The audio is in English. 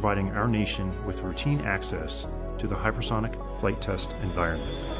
providing our nation with routine access to the hypersonic flight test environment.